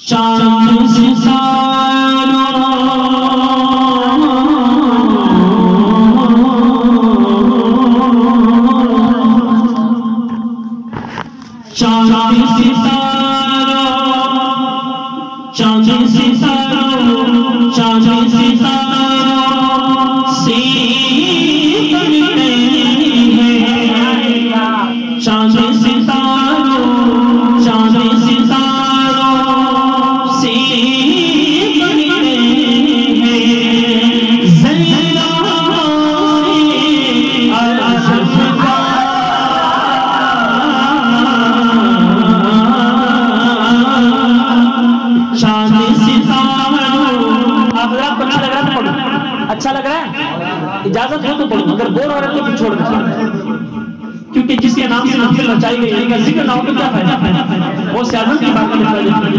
چاند ہے تو پڑھو اگر بور ہو رہا ہے تو پھر چھوڑ دیں۔ کیونکہ جس کے نام سے نام سے لچائی گئی ہے ذکر نہ ہو تو کیا فائدہ؟ وہ سیاست کی بات کرنے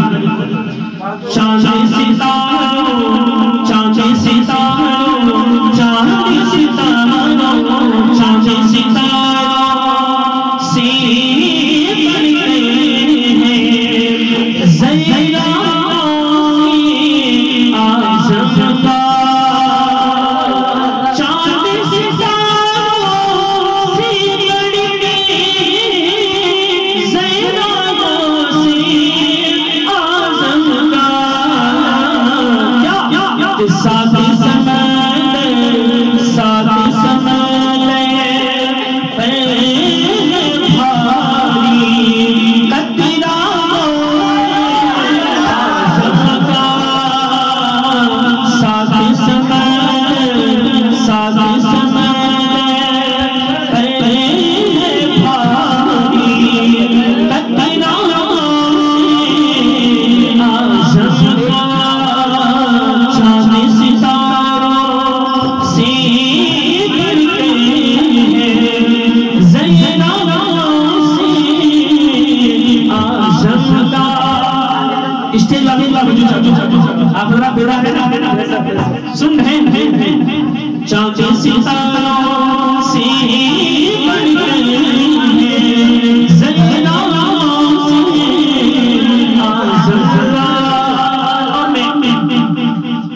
ستاروں سے سے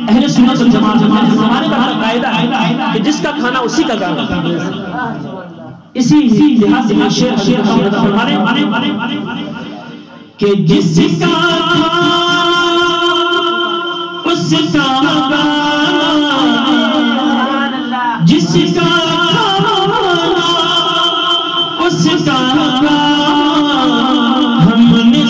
اہل سنت والجماعت زمانے کا ہر قاعدہ ہے کہ جس کا کھانا اسی کا گانا اسی لحاظ سے شیخ شیخ فرمانے کہ جس کا کھانا اس کا کا اس کا ہم نے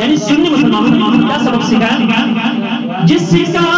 یعنی سنی مسلمانوں کیا سبق سکھایا جس کا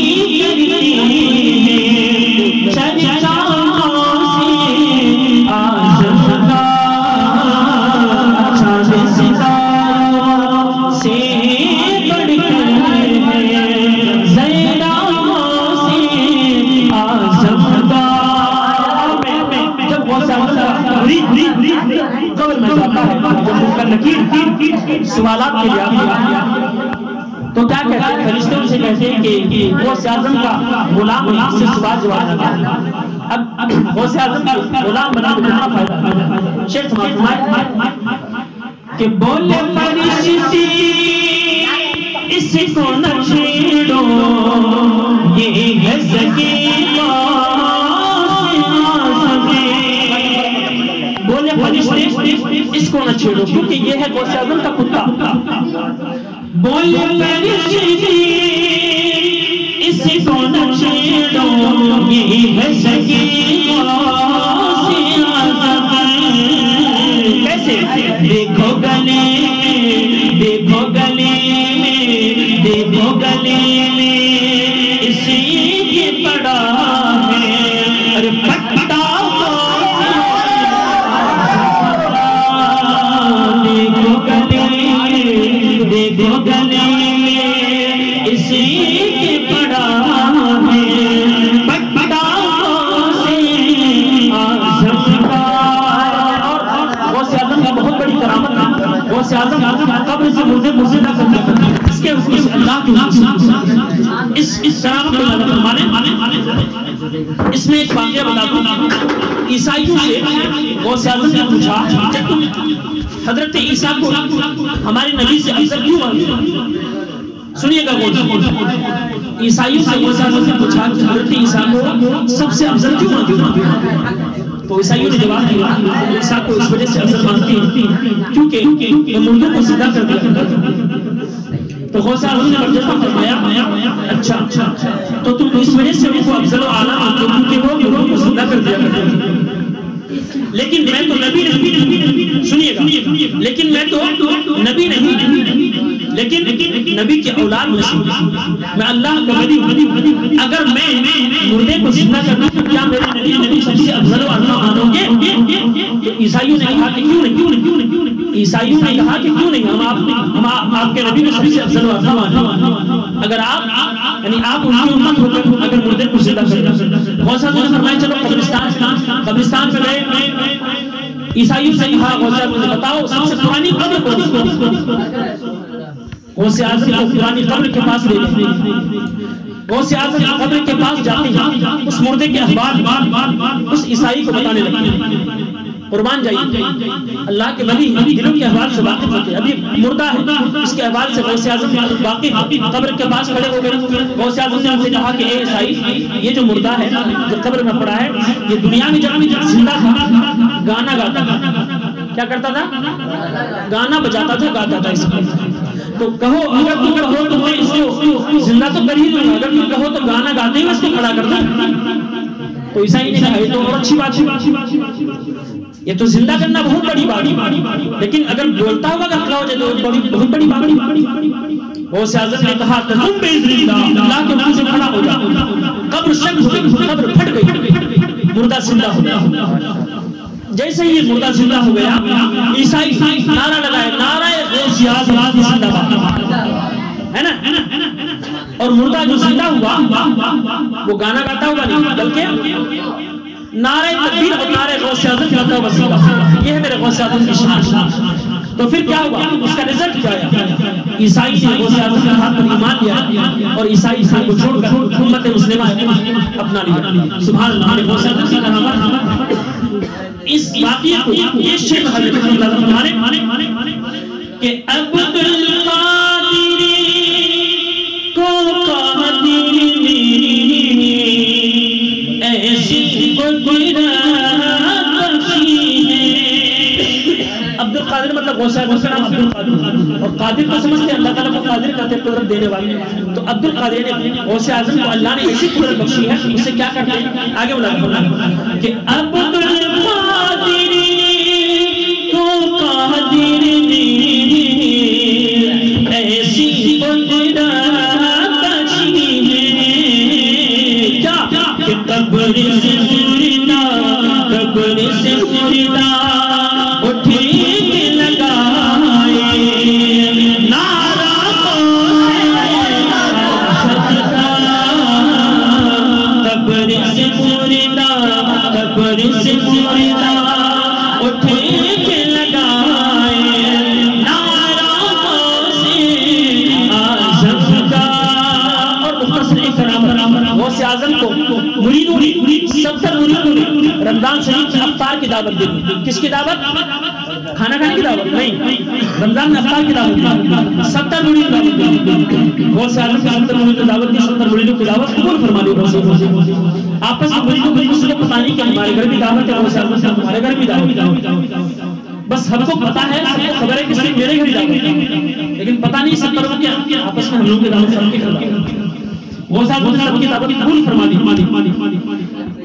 جب سوالات کے لیے تو کیا کہتے ہیں؟ فرشتے ان سے کہتے ہیں کہ وہ اعظم کا غلام ہے سے سوال جواب دیتا ہے۔ اب غوث اعظم کا غلام بنا کتنا فائدہ شیخ سمجھ کہ بولے فرشتی، اس کو نہ چھیڑو، یہ ہے سکینہ کو نہ چھیڑو کیونکہ یہ ہے غوث آزم کا کتا۔ بول اس کو نہ چھیڑو یہی ہے سکی کیسے؟ دیکھو گلے دیکھو گلے دیکھو گلے اسی پڑا ہے۔ ارے پٹا ہے غوث اعظم قبر سے مردے مردے نہ کرتے ہیں اس کے اس اللہ کی اس اس کرامت کو اللہ مانے اس میں ایک واقعہ بتا دوں۔ عیسائیوں سے غوث اعظم نے پوچھا کہ تم حضرت عیسیٰ کو ہمارے نبی سے افضل کیوں مانتے سنیے گا غور سے عیسائیوں سے غوث اعظم نے پوچھا کہ حضرت عیسیٰ کو سب سے افضل کیوں مانتے تو عیسائیوں نے جواب دیا عیسیٰ کو اس وجہ سے افضل مانتے ہیں کیونکہ وہ مردوں کو زندہ کر دیا تو غوث اعظم نے برجستہ فرمایا اچھا تو تم اس وجہ سے ان کو افضل و اعلیٰ مانتے ہو کیونکہ وہ مردوں کو زندہ کر دیا کرتے ہیں لیکن میں تو نبی نہیں سنیے گا لیکن میں تو نبی نہیں لیکن نبی کے اولاد میں سے میں اللہ کا ولی ہوں۔ اگر میں مردے کو زندہ کرنا تو کیا میرے نبی نبی سب سے افضل و اعلیٰ مانو گے؟ تو عیسائیوں نے کہا کہ کیوں نہیں؟ کیوں نہیں کیوں نہیں عیسائیوں نے کہا کہ کیوں نہیں؟ ہم آپ ہم آپ کے نبی کو سب سے افضل و اعلیٰ مانو۔ اگر آپ یعنی آپ ان کی امت ہو کر اگر مردے کو زندہ کرنا غوثہ نے فرمایا چلو قبرستان قبرستان پہ گئے۔ عیسائیوں سے کہا غوثہ بتاؤ، سب سے پرانی قبر کون سی غوث اعظم کو پرانی قبر کے پاس لے جاتے غوث اعظم قبر کے پاس جاتے ہیں۔ اس مردے کے احوال اس عیسائی کو بتانے لگتے ہیں۔ قربان جائیے۔ اللہ کے ولی دلوں کے احوال سے واقف ہوتے ہیں۔ ابھی مردہ ہے۔ اس کے احوال سے غوث اعظم واقف قبر کے پاس کھڑے ہو گئے۔ غوث اعظم نے ان سے کہا کہ اے عیسائی، یہ جو مردہ ہے جو قبر میں پڑا ہے، یہ دنیا میں جب زندہ تھا، گانا گاتا تھا۔ کیا کرتا تھا؟ گانا بجاتا تھا، گاتا تھا اس میں۔ تو کہو، اگر تم کہو تو میں اس کو زندہ تو کر ہی دوں گا۔ اگر تم کہو تو گانا گاتے ہی اس کو کھڑا کرتا تو عیسائی نے کہا یہ تو اور اچھی بات ہے۔ یہ تو زندہ کرنا بہت بڑی بات لیکن اگر بولتا ہوگا کہ کھڑا ہو جائے تو بہت بڑی بات غوث اعظم نے کہا کہ تم بے اللہ اللہ کے نام سے کھڑا ہو جا۔ قبر شک قبر پھٹ گئی۔ مردہ زندہ ہو گیا۔ جیسے یہ مردہ زندہ ہو گیا، عیسائی، نعرہ لگائے، نعرہ غوث اعظم زندہ باد۔ ہے نا؟ اور مردہ جو زندہ ہوا، وہ گانا گاتا ہوگا نہیں، بلکہ نعرہ تکبیر اور نعرہ غوث اعظم کا وسیلہ یہ ہے میرے غوث اعظم کی شان۔ تو پھر کیا ہوا؟ اس کا رزلٹ کیا ہے عیسائی نے غوث اعظم کے ہاتھ پر ایمان لیا اور عیسائی اسلام کو چھوڑ کر امت مسلمہ اپنا لیا۔ سبحان اللہ نے غوث اعظم کی کرامت اس واقعے کو یہ شیخ حضرت اللہ علیہ کہ عبد القادر کو قادر ایسی عبد القادر مطلب غوث اعظم کا نام عبد القادر اور قادر کو سمجھتے ہیں، اللہ تعالیٰ کو قادر کہتے ہیں، قدرت دینے والے تو عبد القادر نے غوث اعظم کو اللہ نے ایسی قدرت بخشی ہے، اسے کیا کرتے ہیں آگے بلا کہ عبد کہ قبر افطار کی دعوت دی۔ کس کی دعوت؟ کھانا کھانے کی دعوت۔ نہیں۔ رمضان میں افطار کی دعوت دی۔ ستر مرید دعوت دی۔ غوث اعظم کا ستر مرید دعوت دی، ستر مریدوں کی دعوت قبول فرما دی۔ غوث آپس میں مریدوں کو کسی کو پتہ نہیں کہ ہمارے گھر بھی دعوت ہے غوث اعظم سے ہمارے گھر بھی دعوت بس ہم کو پتا ہے، سب کو خبر ہے کہ صرف میرے گھر ہی دعوت ہے۔ لیکن پتہ نہیں سب لوگوں کے آپس میں ہم لوگوں کی دعوت سب کی دعوت غوث اعظم نے سب کی دعوت قبول فرما دی۔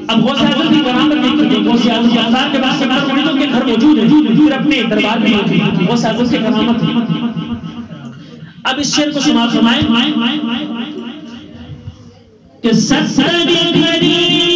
اب غوث اعظم کی کرامت دیکھ کر غوث اعظم کے افطار کے بعد ستر مریدوں کے گھر موجود ہے پھر اپنے دربار میں موجود ہیں۔ غوث اعظم کی کرامت ہے۔ اب اس شعر کو سماعت فرمائیں کہ ستر گھڑی